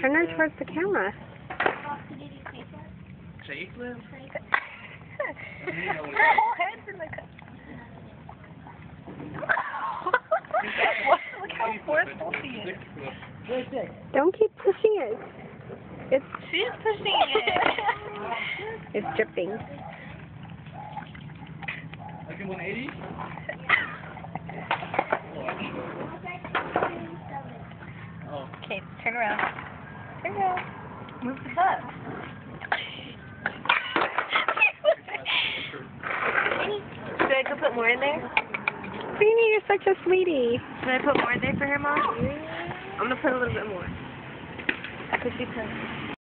Turn her towards the camera. Shake lift? Heads in the cup. Look how forceful she is. Don't keep pushing it. It's She's pushing it. it's dripping. Like a 180? Okay, turn around. Turn around. Move the butt. Should I go put more in there? Reeni, you're such a sweetie. Should I put more in there for her, Mom? I'm gonna put a little bit more. I could she said.